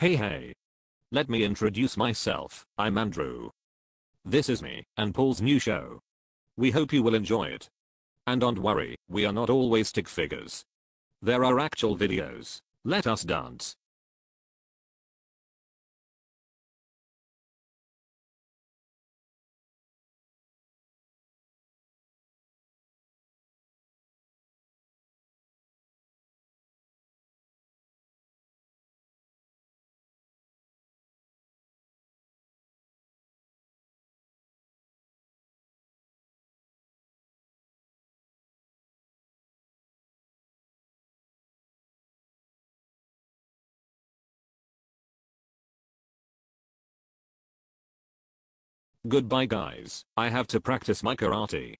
Hey hey. Let me introduce myself, I'm Andrew. This is me and Paul's new show. We hope you will enjoy it. And don't worry, we are not always stick figures. There are actual videos. Let us dance. Goodbye guys, I have to practice my karate.